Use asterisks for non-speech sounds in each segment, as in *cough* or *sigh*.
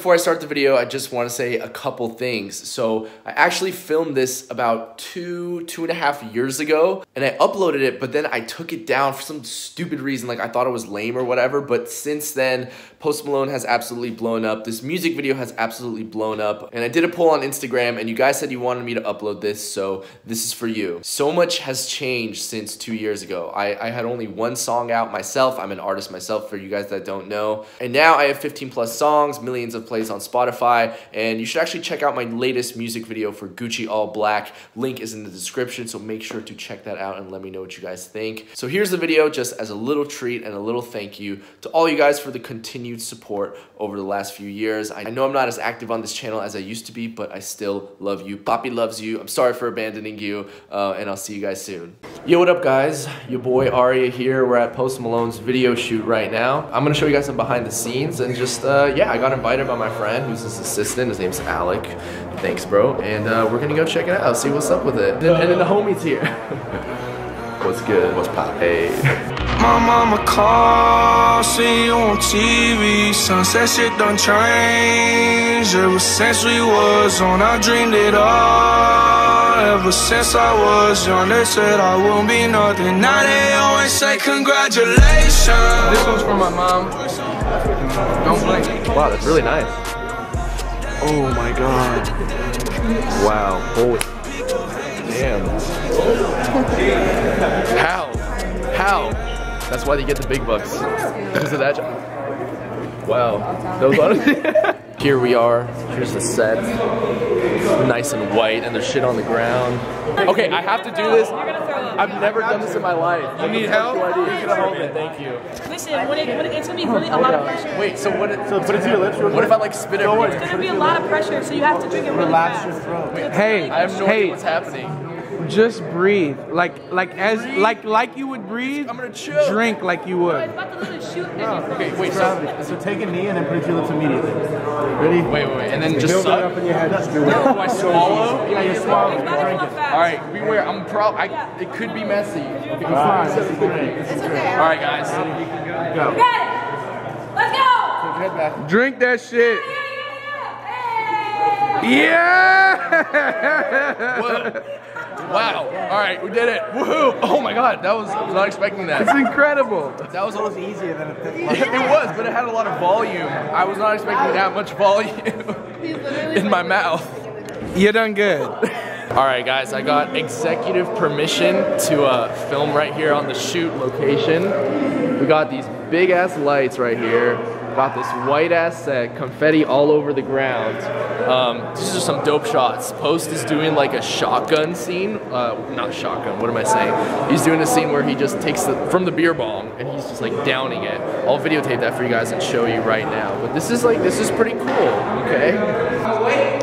Before I start the video, I just want to say a couple things. So I actually filmed this about two, two and a half years ago, and I uploaded it, but then I took it down for some stupid reason, like I thought it was lame or whatever, but since then, Post Malone has absolutely blown up. This music video has absolutely blown up, and I did a poll on Instagram, and you guys said you wanted me to upload this, so this is for you. So much has changed since two years ago. I, I had only one song out myself. I'm an artist myself, for you guys that don't know. And now I have 15 plus songs, millions of plays on Spotify, and you should actually check out my latest music video for Gucci All Black. Link is in the description, so make sure to check that out and let me know what you guys think. So here's the video just as a little treat and a little thank you to all you guys for the continued support over the last few years. I know I'm not as active on this channel as I used to be, but I still love you. Papi loves you. I'm sorry for abandoning you, uh, and I'll see you guys soon. Yo, what up guys? Your boy Aryia here. We're at Post Malone's video shoot right now. I'm gonna show you guys some behind the scenes and just, uh, yeah, I got invited by my friend who's his assistant. His name's Alec. Thanks, bro. And uh, we're gonna go check it out, see what's up with it. And, and then the homie's here. *laughs* what's good? What's pop? Hey. My mama called, see you on TV. Sunset shit done changed. Ever since we was on, I dreamed it all. Ever since I was young, they said I won't be nothing. Now they always say congratulations. This one's from my mom. Don't blink. Wow, that's really nice. Oh my god. Wow. Holy. Damn. How? How? That's why they get the big bucks. Because of that job. Wow. Was *laughs* honestly. Here we are. Here's the set. Nice and white, and there's shit on the ground. Okay, I have to do this. I've never done this in my life. You need help? You're gonna hold it. Thank you. Listen, when it, when it, it's gonna be really a lot of pressure. Wait, so what? It, So put it to your lips real what if I like spit everything? It's gonna be a lot of pressure, so you have to drink it really Relax your throat. Hey, I have no hey, idea what's happening. Just breathe. Like, like as, like, like you would breathe. I'm gonna chill. Drink like you would. about to literally shoot in oh, your throat. Okay, wait, so So take a knee and then put it to your lips immediately. Ready? wait, wait, wait, and then just Build that suck. up in your head. Just do Do it. I swallow? Yeah, you swallow. You drink it. All right, beware. I'm prob. I. It could be messy. Fine. This is great. This. All right, guys. Go. Got it! Let's go! Head back. Drink that shit. Yeah, yeah, yeah! Hey! Yeah. Whoa. Wow. All right, we did it. Woohoo! Oh my God, that was. I was not expecting that. It's incredible. That was. almost easier than *laughs* it It was, but it had a lot of volume. I was not expecting that much volume in my mouth. You're done good. All right, guys, I got executive permission to uh, film right here on the shoot location. We got these big ass lights right here. Got this white ass set, confetti all over the ground. Um, these are some dope shots. Post is doing like a shotgun scene. Uh, not shotgun, what am I saying? He's doing a scene where he just takes the, from the beer bong and he's just like downing it. I'll videotape that for you guys and show you right now. But this is like, this is pretty cool, okay? Wait,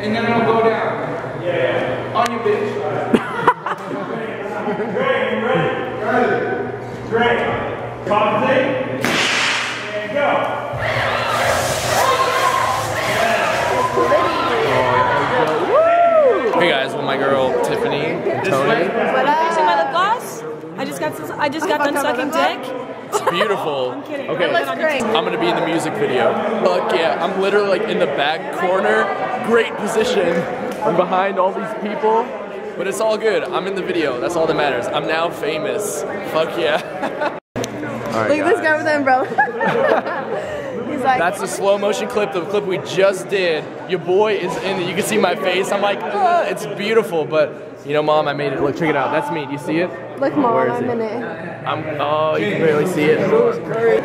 and then I'll go down. Yeah. On you, bitch. Hey guys, with my girl Tiffany and Tony. You see my lip gloss? I just got I just got done sucking dick. It's beautiful. *laughs* I'm kidding. Okay, It looks great. I'm gonna be in the music video. Fuck yeah, I'm literally like in the back corner. Great position. I'm behind all these people. But it's all good. I'm in the video. That's all that matters. I'm now famous. Fuck yeah. *laughs* Look at this guy with the umbrella. *laughs* Like, That's a slow motion clip, the clip we just did. Your boy is in it. You can see my face. I'm like, ah, it's beautiful, but you know, mom, I made it. Look, check it out. That's me. Do you see it? look, mom, Where is I'm it? in it. I'm, oh, you can barely see it.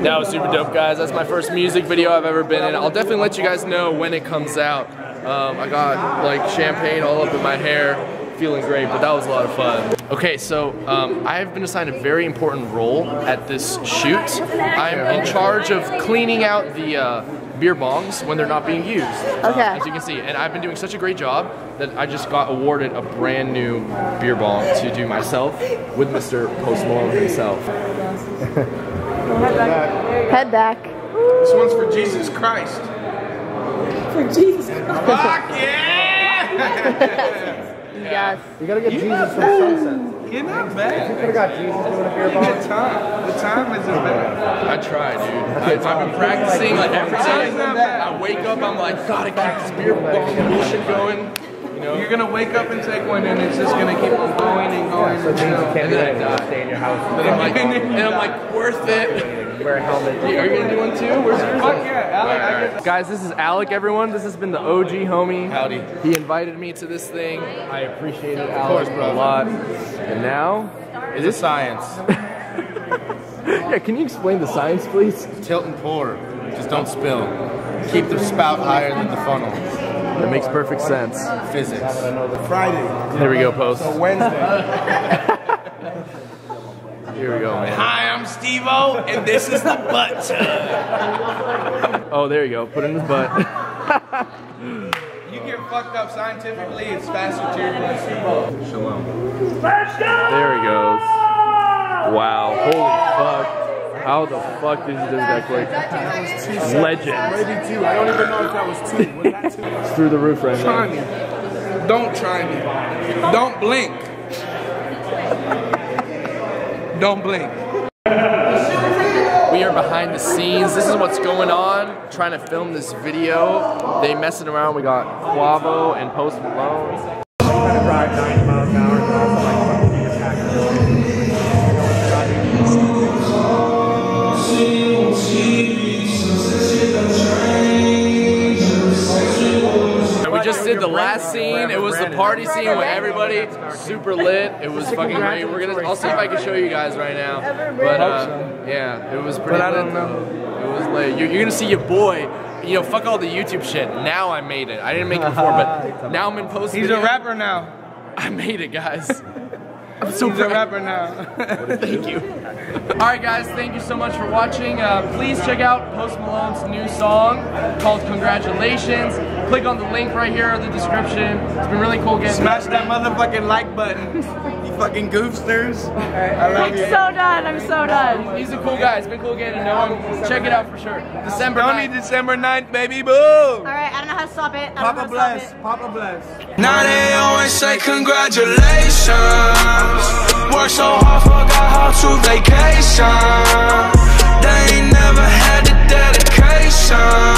That was super dope, guys. That's my first music video I've ever been in. I'll definitely let you guys know when it comes out. Um, I got like champagne all up in my hair, feeling great, but that was a lot of fun. Okay, so um, I have been assigned a very important role at this shoot. I'm in charge of cleaning out the uh, beer bongs when they're not being used. Okay. As you can see, and I've been doing such a great job that I just got awarded a brand new beer bong to do myself with Mr. Post Malone himself. Head *laughs* back. Head back. This one's for Jesus Christ. For Jesus Fuck yeah! *laughs* Yes. You gotta get Jesus from sunset. You're not bad. Could have got Jesus doing a beer bong. The time, the time isn't bad. I try, dude. I, I've been practicing like every time I wake up. I'm like, gotta keep this beer bong bullshit going. You know, You're gonna wake up and take one, and it's just gonna keep on going and going. So it means you can't And then I and die. stay in your house. and I'm like, *laughs* and I'm like, worth it. Wear a helmet. Are you gonna do one too? Where's yours? Fuck yeah, Alec, I get Guys, this is Alec, everyone. This has been the OG homie. Howdy. He invited me to this thing. I appreciate it, Alec, course, a lot. And now, Is it science? *laughs* yeah, can you explain the science, please? Tilt and pour. Just don't spill. Keep the spout higher than the funnel. That makes perfect sense. Physics. Friday, Here we go, post. Wednesday. *laughs* Here we go, man. Hi, I'm Steve-O, and this is the butt tub. Oh, there you go. Put it in his butt. *laughs* You get fucked up scientifically, it's faster to your blood. Shalom. There he goes. Wow. Holy fuck. How the fuck did you do that quick? Legend. Maybe two. I don't even know if that was two. Was that two? It's through the roof right Try now. me. Don't try me. Don't blink. Don't blink. We are behind the scenes. This is what's going on. Trying to film this video. They messing around. We got Quavo and Post Malone. The party scene with everybody super lit. It was fucking great. We're gonna. I'll see if I can show you guys right now. But uh, yeah, it was pretty. But I lit. don't know. It was lit. You're, you're gonna see your boy. You know, fuck all the YouTube shit. Now I made it. I didn't make it before, but *laughs* now I'm in post. He's a rapper now. I made it, guys. I'm *laughs* so He's a rapper now. *laughs* Thank you. All right, guys, thank you so much for watching. Uh, please check out Post Malone's new song called Congratulations click on the link right here in the description. It's been really cool getting Smash that motherfucking like button. you fucking goofsters. I love I'm you. so done. I'm so done. He's a cool guy. It's been cool getting to know him. Check it out for sure. December Don't December 9th, baby. Boom. All right. I don't know how to stop it. I Papa bless. It. Papa bless. Now they always say congratulations. Work so hard, forgot how to vacation. They ain't never had the dedication.